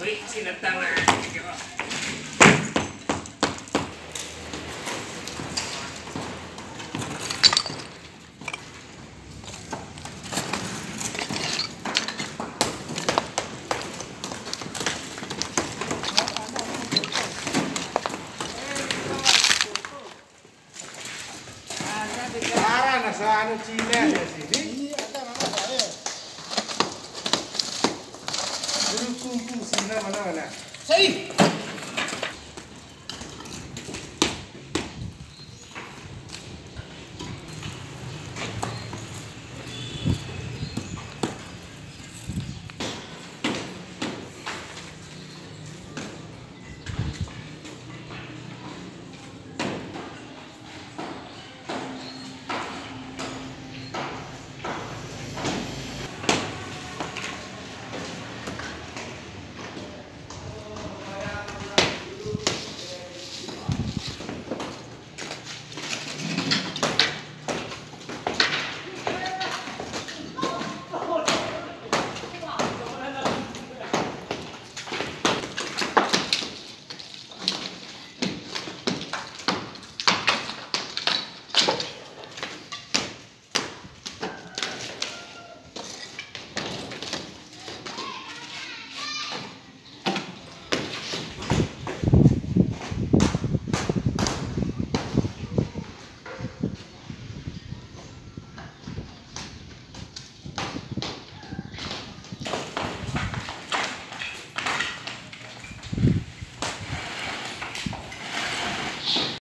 Wait, see the teller. Ara na sa ano China na si. Guru kumpu sinna mana wala. Sahih.